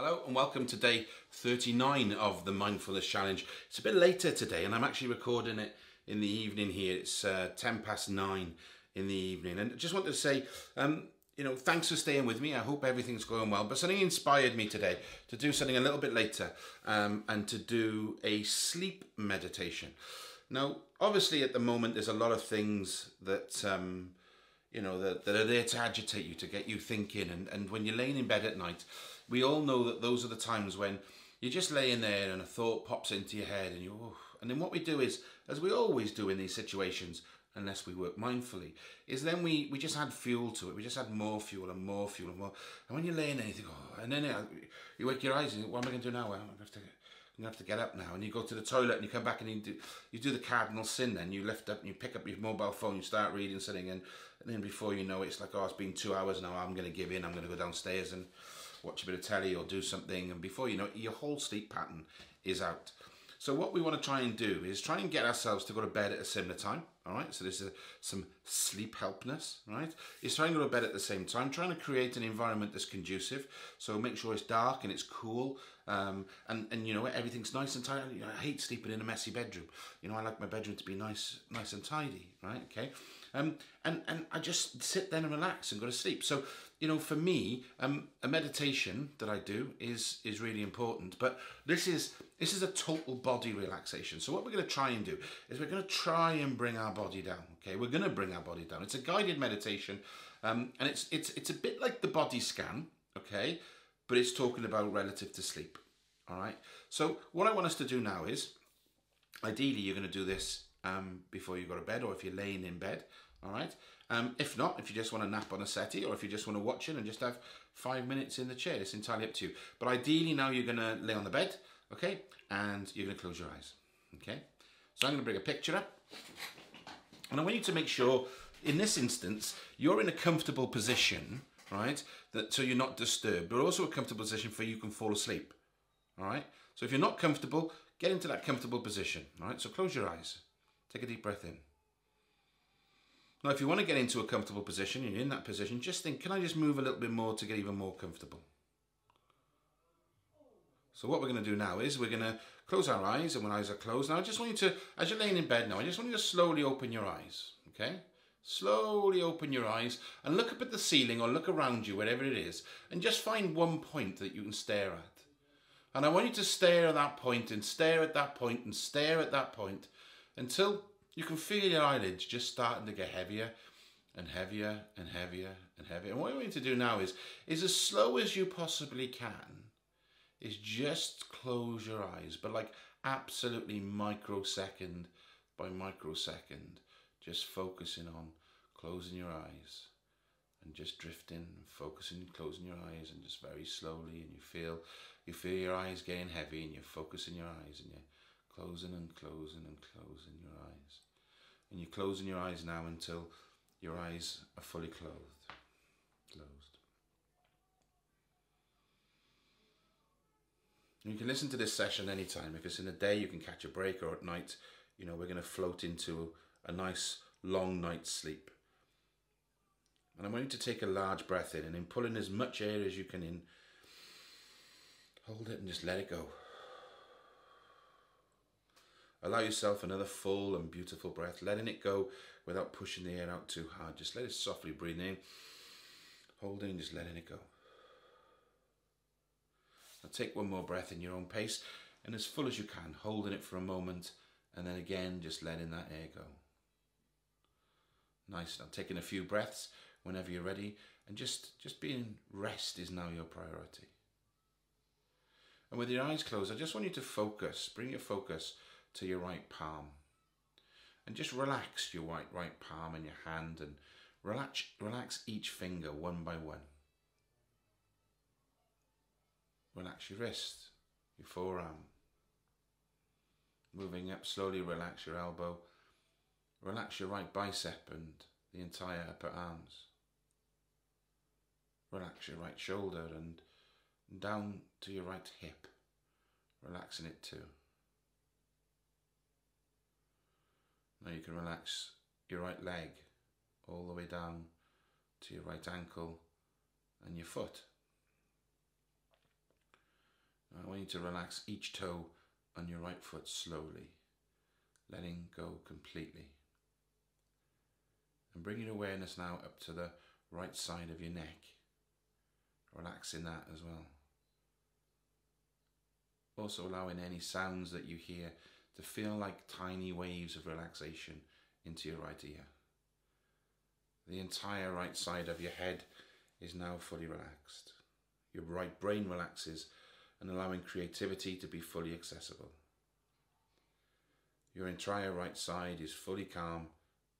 Hello and welcome to day 39 of the Mindfulness Challenge. It's a bit later today and I'm actually recording it in the evening here. It's uh, 10 past 9 in the evening and I just wanted to say, um, you know, thanks for staying with me. I hope everything's going well. But something inspired me today to do something a little bit later um, and to do a sleep meditation. Now, obviously at the moment there's a lot of things that... Um, you know, that, that are there to agitate you, to get you thinking. And, and when you're laying in bed at night, we all know that those are the times when you're just laying there and a thought pops into your head and you oh. and then what we do is as we always do in these situations unless we work mindfully is then we we just add fuel to it. We just add more fuel and more fuel and more. And when you're laying there you think oh and then uh, you wake your eyes and what am I going to do now? I'm have to you have to get up now. And you go to the toilet and you come back and you do you do the cardinal sin then. You lift up and you pick up your mobile phone you start reading something and, and then before you know it's like oh it's been two hours now. I'm going to give in. I'm going to go downstairs and watch a bit of telly or do something, and before you know it, your whole sleep pattern is out. So what we want to try and do is try and get ourselves to go to bed at a similar time. All right, so this is some sleep helpness, right? It's trying to go to bed at the same time, trying to create an environment that's conducive. So make sure it's dark and it's cool, um, and and you know everything's nice and tidy. You know, I hate sleeping in a messy bedroom. You know, I like my bedroom to be nice, nice and tidy, right? Okay, um, and and I just sit there and relax and go to sleep. So you know, for me, um, a meditation that I do is is really important. But this is this is a total body relaxation. So what we're going to try and do is we're going to try and bring our body down. Okay, we're going to bring our body down. It's a guided meditation, um, and it's it's it's a bit like the body scan. Okay, but it's talking about relative to sleep. All right. So what I want us to do now is, ideally, you're going to do this um, before you go to bed, or if you're laying in bed. All right. Um, if not, if you just want to nap on a settee or if you just want to watch it and just have five minutes in the chair, it's entirely up to you. But ideally now you're going to lay on the bed, okay? And you're going to close your eyes, okay? So I'm going to bring a picture up. And I want you to make sure, in this instance, you're in a comfortable position, right? That So you're not disturbed, but also a comfortable position for you can fall asleep, all right? So if you're not comfortable, get into that comfortable position, all right? So close your eyes. Take a deep breath in. Now, if you want to get into a comfortable position, you're in that position, just think, can I just move a little bit more to get even more comfortable? So what we're going to do now is we're going to close our eyes, and when eyes are closed, now I just want you to, as you're laying in bed now, I just want you to slowly open your eyes, okay? Slowly open your eyes and look up at the ceiling or look around you, wherever it is, and just find one point that you can stare at. And I want you to stare at that point and stare at that point and stare at that point until you can feel your eyelids just starting to get heavier and heavier and heavier and heavier. And what you need to do now is, is as slow as you possibly can, is just close your eyes, but like absolutely microsecond by microsecond, just focusing on closing your eyes and just drifting and focusing, closing your eyes and just very slowly and you feel you feel your eyes getting heavy and you're focusing your eyes and you're closing and closing and closing your eyes and you're closing your eyes now until your eyes are fully closed. Closed. And you can listen to this session anytime because in the day you can catch a break or at night, you know, we're going to float into a nice long night's sleep. And I want you to take a large breath in and then pull in as much air as you can in, hold it and just let it go. Allow yourself another full and beautiful breath, letting it go without pushing the air out too hard. Just let it softly breathe in, holding and just letting it go. Now take one more breath in your own pace and as full as you can, holding it for a moment and then again just letting that air go. Nice. Now taking a few breaths whenever you're ready and just, just being rest is now your priority. And with your eyes closed, I just want you to focus, bring your focus to your right palm. And just relax your right, right palm and your hand and relax, relax each finger one by one. Relax your wrist, your forearm. Moving up slowly, relax your elbow. Relax your right bicep and the entire upper arms. Relax your right shoulder and down to your right hip, relaxing it too. Now you can relax your right leg all the way down to your right ankle and your foot. Now I want you to relax each toe on your right foot slowly, letting go completely. And bring your awareness now up to the right side of your neck, relaxing that as well. Also allowing any sounds that you hear to feel like tiny waves of relaxation into your right ear. The entire right side of your head is now fully relaxed. Your right brain relaxes and allowing creativity to be fully accessible. Your entire right side is fully calm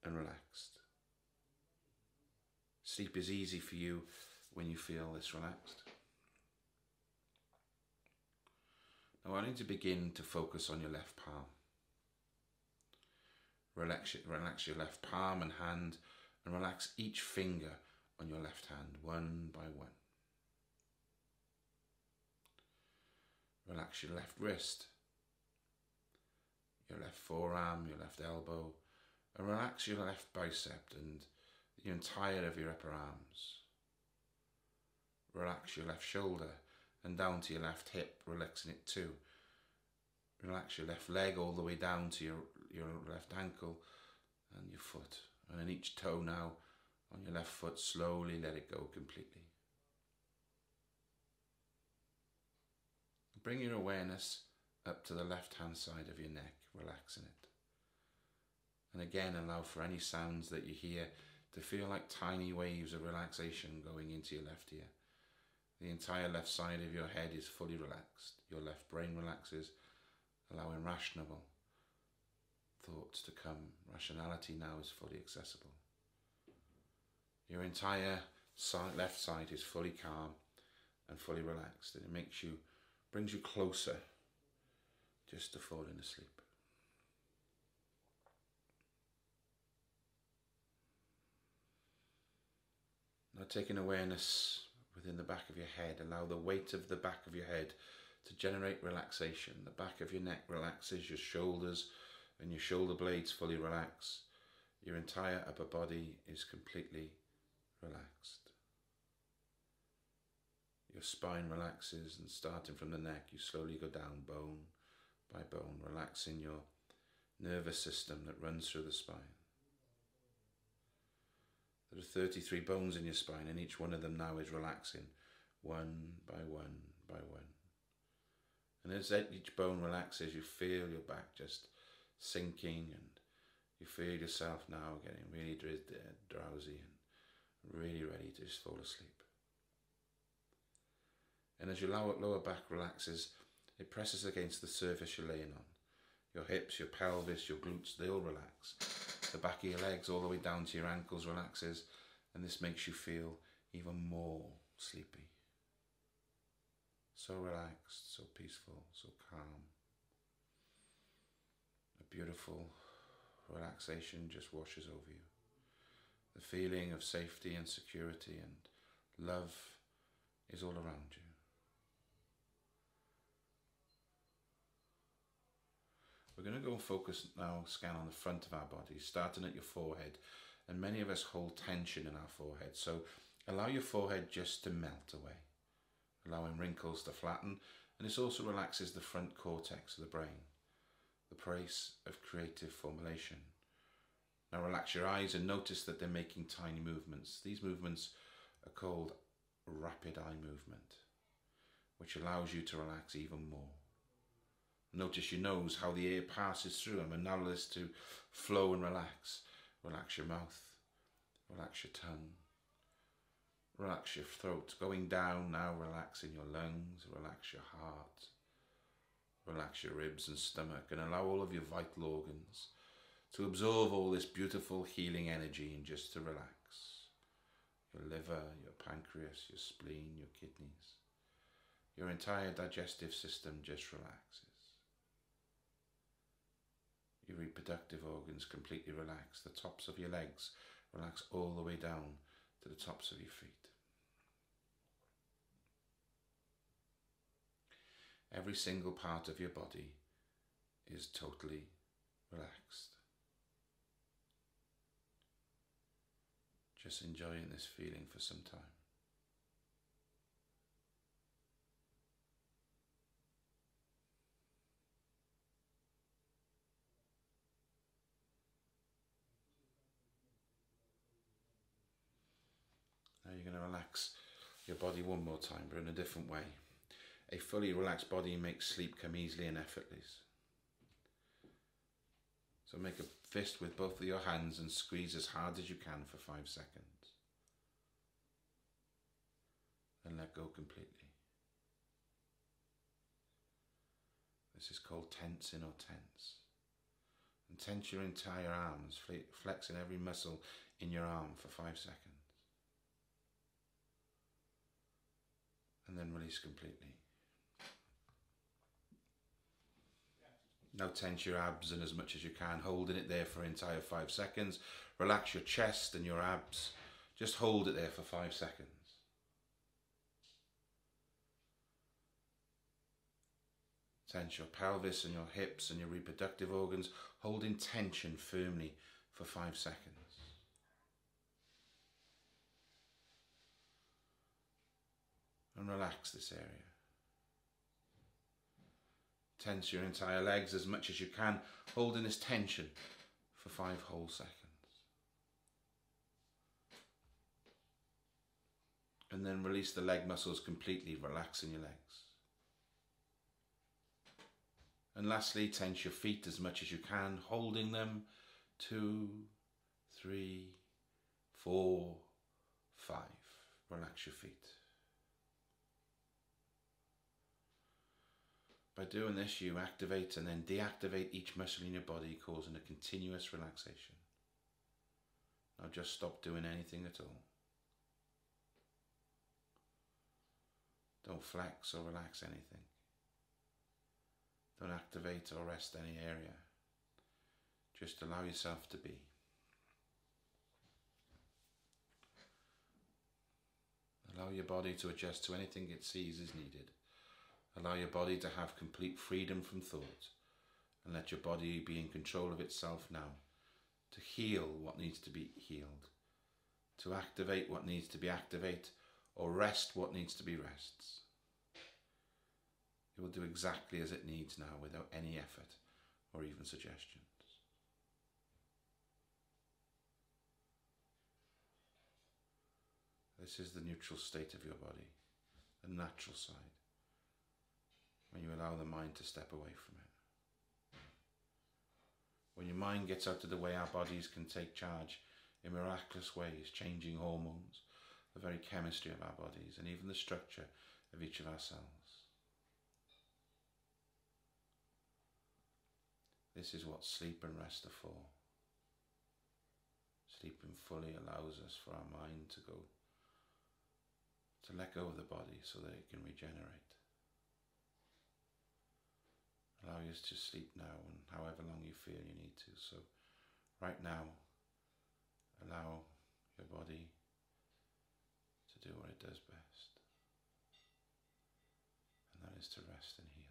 and relaxed. Sleep is easy for you when you feel this relaxed. Now I need to begin to focus on your left palm. Relax, relax your left palm and hand and relax each finger on your left hand one by one. Relax your left wrist, your left forearm, your left elbow, and relax your left bicep and the entire of your upper arms. Relax your left shoulder and down to your left hip, relaxing it too. Relax your left leg all the way down to your, your left ankle and your foot. And in each toe now on your left foot, slowly let it go completely. Bring your awareness up to the left hand side of your neck, relaxing it. And again, allow for any sounds that you hear to feel like tiny waves of relaxation going into your left ear. The entire left side of your head is fully relaxed. Your left brain relaxes, allowing rational thoughts to come. Rationality now is fully accessible. Your entire side, left side is fully calm and fully relaxed, and it makes you, brings you closer just to falling asleep. Now taking awareness within the back of your head, allow the weight of the back of your head to generate relaxation. The back of your neck relaxes, your shoulders and your shoulder blades fully relax. Your entire upper body is completely relaxed. Your spine relaxes and starting from the neck, you slowly go down bone by bone, relaxing your nervous system that runs through the spine. There are 33 bones in your spine, and each one of them now is relaxing one by one by one. And as each bone relaxes, you feel your back just sinking, and you feel yourself now getting really drowsy and really ready to just fall asleep. And as your lower, back relaxes, it presses against the surface you're laying on. Your hips, your pelvis, your glutes, they all relax. The back of your legs all the way down to your ankles relaxes and this makes you feel even more sleepy. So relaxed, so peaceful, so calm. A beautiful relaxation just washes over you. The feeling of safety and security and love is all around you. We're going to go and focus now, scan on the front of our body, starting at your forehead. And many of us hold tension in our forehead. So allow your forehead just to melt away, allowing wrinkles to flatten. And this also relaxes the front cortex of the brain, the place of creative formulation. Now relax your eyes and notice that they're making tiny movements. These movements are called rapid eye movement, which allows you to relax even more. Notice your nose, how the air passes through. Them, and allow this to flow and relax. Relax your mouth, relax your tongue, relax your throat. Going down now, relaxing your lungs, relax your heart, relax your ribs and stomach, and allow all of your vital organs to absorb all this beautiful healing energy and just to relax. Your liver, your pancreas, your spleen, your kidneys, your entire digestive system just relaxes your reproductive organs completely relax. The tops of your legs relax all the way down to the tops of your feet. Every single part of your body is totally relaxed. Just enjoying this feeling for some time. You're going to relax your body one more time, but in a different way. A fully relaxed body makes sleep come easily and effortless. So make a fist with both of your hands and squeeze as hard as you can for five seconds. And let go completely. This is called tensing or tense. And tense your entire arms, flexing every muscle in your arm for five seconds. And then release completely. Now tense your abs in as much as you can, holding it there for an entire five seconds. Relax your chest and your abs. Just hold it there for five seconds. Tense your pelvis and your hips and your reproductive organs, holding tension firmly for five seconds. Relax this area. Tense your entire legs as much as you can, holding this tension for five whole seconds. And then release the leg muscles completely, relaxing your legs. And lastly, tense your feet as much as you can, holding them. Two, three, four, five. Relax your feet. By doing this, you activate and then deactivate each muscle in your body, causing a continuous relaxation. Now just stop doing anything at all. Don't flex or relax anything. Don't activate or rest any area. Just allow yourself to be. Allow your body to adjust to anything it sees is needed. Allow your body to have complete freedom from thought and let your body be in control of itself now to heal what needs to be healed, to activate what needs to be activated, or rest what needs to be rests. It will do exactly as it needs now without any effort or even suggestions. This is the neutral state of your body, the natural side, when you allow the mind to step away from it. When your mind gets out of the way, our bodies can take charge in miraculous ways, changing hormones, the very chemistry of our bodies, and even the structure of each of our cells. This is what sleep and rest are for. Sleeping fully allows us for our mind to go, to let go of the body so that it can regenerate. Allow you to sleep now and however long you feel you need to. So right now, allow your body to do what it does best. And that is to rest and heal.